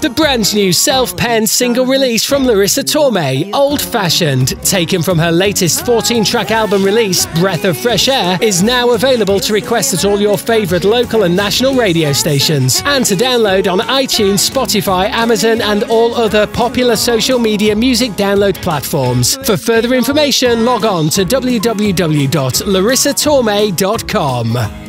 The brand new self penned single release from Larissa Tormey, Old Fashioned, taken from her latest 14 track album release, Breath of Fresh Air, is now available to request at all your favourite local and national radio stations and to download on iTunes, Spotify, Amazon, and all other popular social media music download platforms. For further information, log on to www.larissatormey.com.